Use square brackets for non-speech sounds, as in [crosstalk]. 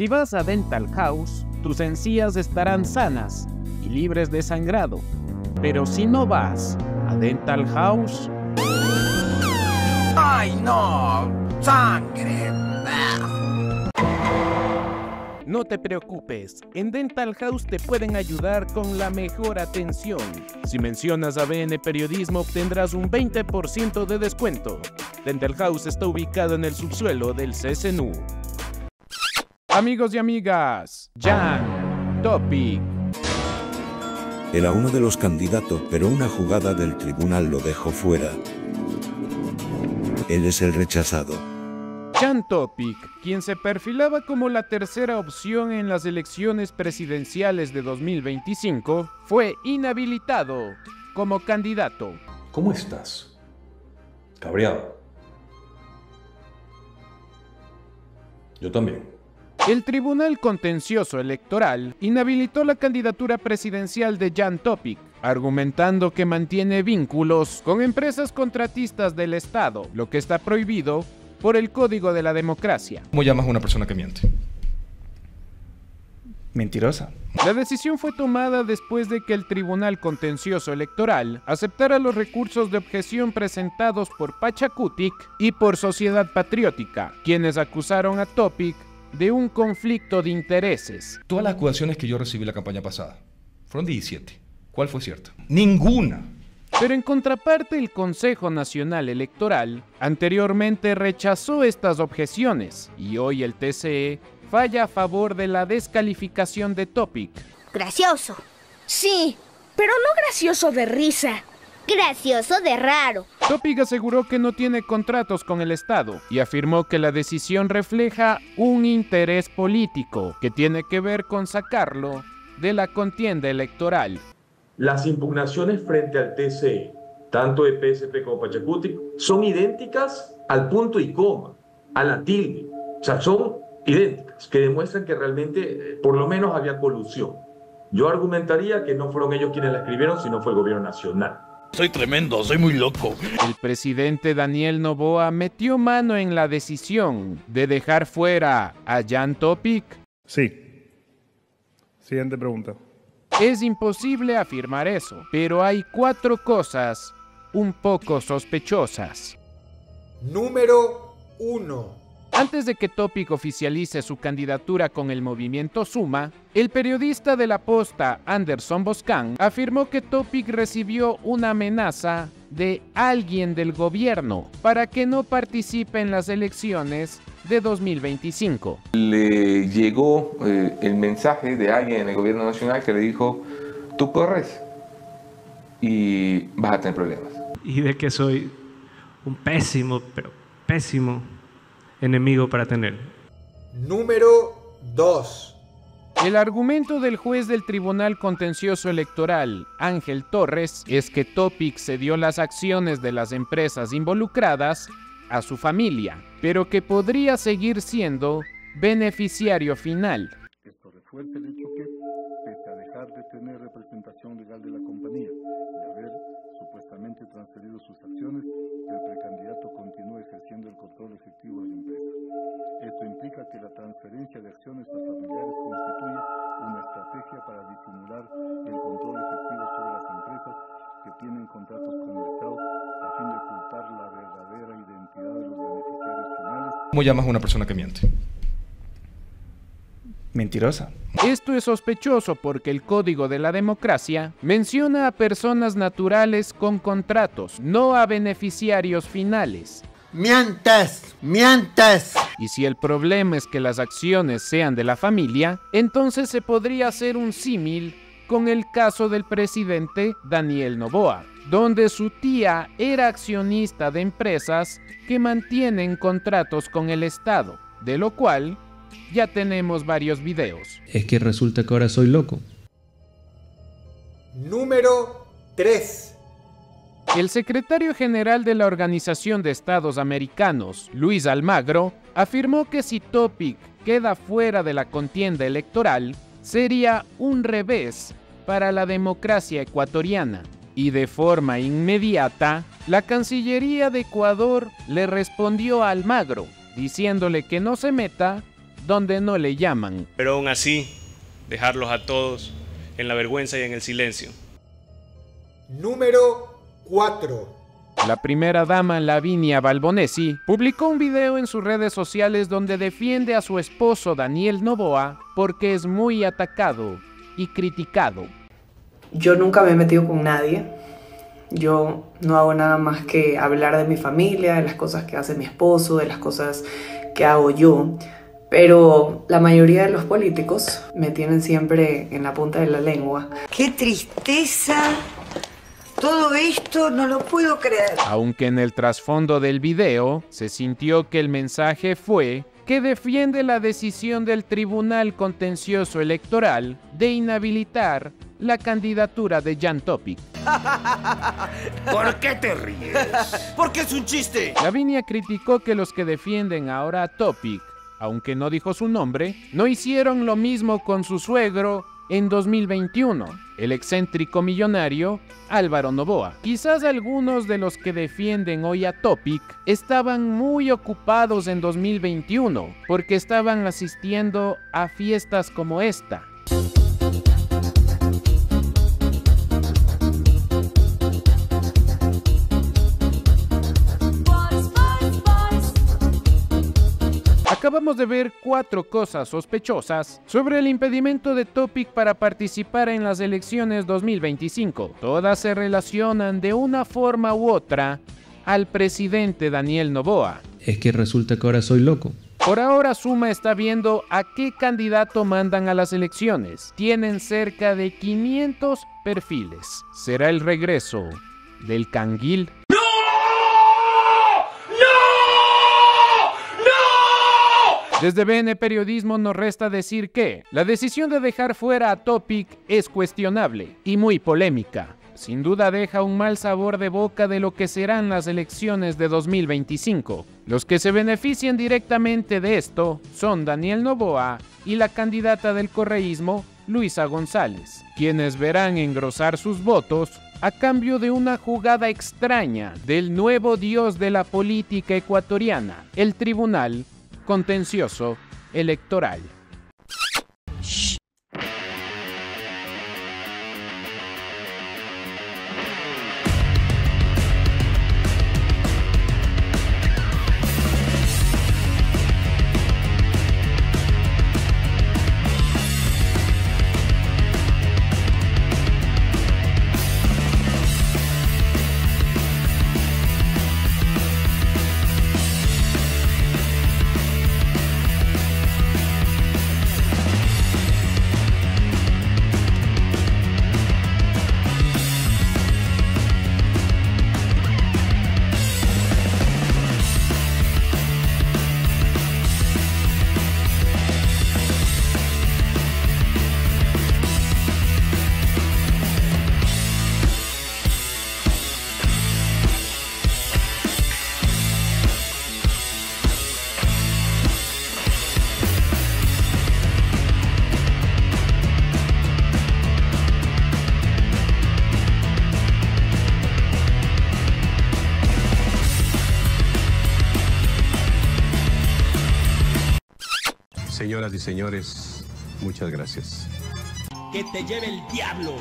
Si vas a Dental House, tus encías estarán sanas y libres de sangrado. Pero si no vas a Dental House... ¡Ay, no! ¡Sangre! No te preocupes, en Dental House te pueden ayudar con la mejor atención. Si mencionas ABN Periodismo obtendrás un 20% de descuento. Dental House está ubicado en el subsuelo del CSNU. Amigos y amigas, Jan Topic. Era uno de los candidatos, pero una jugada del tribunal lo dejó fuera. Él es el rechazado. Jan Topic, quien se perfilaba como la tercera opción en las elecciones presidenciales de 2025, fue inhabilitado como candidato. ¿Cómo estás? Cabreado. Yo también. El Tribunal Contencioso Electoral inhabilitó la candidatura presidencial de Jan Topic, argumentando que mantiene vínculos con empresas contratistas del Estado, lo que está prohibido por el Código de la Democracia. ¿Cómo llamas a una persona que miente? Mentirosa. La decisión fue tomada después de que el Tribunal Contencioso Electoral aceptara los recursos de objeción presentados por Pachacutic y por Sociedad Patriótica, quienes acusaron a Topic de un conflicto de intereses. Todas las acusaciones que yo recibí la campaña pasada fueron 17. ¿Cuál fue cierta? Ninguna. Pero en contraparte, el Consejo Nacional Electoral anteriormente rechazó estas objeciones y hoy el TCE falla a favor de la descalificación de Topic. Gracioso. Sí, pero no gracioso de risa. Gracioso de raro. Topic aseguró que no tiene contratos con el Estado y afirmó que la decisión refleja un interés político que tiene que ver con sacarlo de la contienda electoral. Las impugnaciones frente al TCE, tanto de PSP como Pachacuti, son idénticas al punto y coma, a la tilde. O sea, son idénticas, que demuestran que realmente eh, por lo menos había colusión. Yo argumentaría que no fueron ellos quienes la escribieron, sino fue el gobierno nacional. Soy tremendo, soy muy loco. El presidente Daniel Novoa metió mano en la decisión de dejar fuera a Jan Topic. Sí. Siguiente pregunta. Es imposible afirmar eso, pero hay cuatro cosas un poco sospechosas. Número 1. Antes de que Topic oficialice su candidatura con el movimiento Suma, el periodista de la posta Anderson Boscan afirmó que Topic recibió una amenaza de alguien del gobierno para que no participe en las elecciones de 2025. Le llegó eh, el mensaje de alguien en el gobierno nacional que le dijo, tú corres y vas a tener problemas. Y de que soy un pésimo, pero pésimo enemigo para tener. Número 2. El argumento del juez del Tribunal Contencioso Electoral, Ángel Torres, es que Topic cedió las acciones de las empresas involucradas a su familia, pero que podría seguir siendo beneficiario final. Transferencia de acciones a familiares constituye una estrategia para disimular el control efectivo sobre las empresas que tienen contratos con el Estado a fin de ocultar la verdadera identidad de los beneficiarios finales. ¿Cómo llamas a una persona que miente? Mentirosa. Esto es sospechoso porque el Código de la Democracia menciona a personas naturales con contratos, no a beneficiarios finales. Mientes, mientes. Y si el problema es que las acciones sean de la familia, entonces se podría hacer un símil con el caso del presidente Daniel Novoa, donde su tía era accionista de empresas que mantienen contratos con el Estado, de lo cual ya tenemos varios videos. Es que resulta que ahora soy loco. Número 3. El secretario general de la Organización de Estados Americanos, Luis Almagro, afirmó que si Topic queda fuera de la contienda electoral, sería un revés para la democracia ecuatoriana. Y de forma inmediata, la Cancillería de Ecuador le respondió a Almagro, diciéndole que no se meta donde no le llaman. Pero aún así, dejarlos a todos en la vergüenza y en el silencio. Número 4. La primera dama, Lavinia Balbonesi, publicó un video en sus redes sociales donde defiende a su esposo Daniel Novoa porque es muy atacado y criticado. Yo nunca me he metido con nadie. Yo no hago nada más que hablar de mi familia, de las cosas que hace mi esposo, de las cosas que hago yo. Pero la mayoría de los políticos me tienen siempre en la punta de la lengua. ¡Qué tristeza! Todo esto no lo puedo creer. Aunque en el trasfondo del video se sintió que el mensaje fue que defiende la decisión del Tribunal Contencioso Electoral de inhabilitar la candidatura de Jan Topic. [laughs] ¿Por qué te ríes? Porque es un chiste. Lavinia criticó que los que defienden ahora a Topic, aunque no dijo su nombre, no hicieron lo mismo con su suegro en 2021, el excéntrico millonario Álvaro Novoa. Quizás algunos de los que defienden hoy a Topic estaban muy ocupados en 2021 porque estaban asistiendo a fiestas como esta. Acabamos de ver cuatro cosas sospechosas sobre el impedimento de Topic para participar en las elecciones 2025. Todas se relacionan de una forma u otra al presidente Daniel Novoa. Es que resulta que ahora soy loco. Por ahora Suma está viendo a qué candidato mandan a las elecciones. Tienen cerca de 500 perfiles. ¿Será el regreso del Canguil? Desde BN Periodismo nos resta decir que la decisión de dejar fuera a Topic es cuestionable y muy polémica. Sin duda deja un mal sabor de boca de lo que serán las elecciones de 2025. Los que se benefician directamente de esto son Daniel Novoa y la candidata del correísmo, Luisa González, quienes verán engrosar sus votos a cambio de una jugada extraña del nuevo dios de la política ecuatoriana, el Tribunal contencioso electoral. Señoras y señores, muchas gracias. Que te lleve el diablo.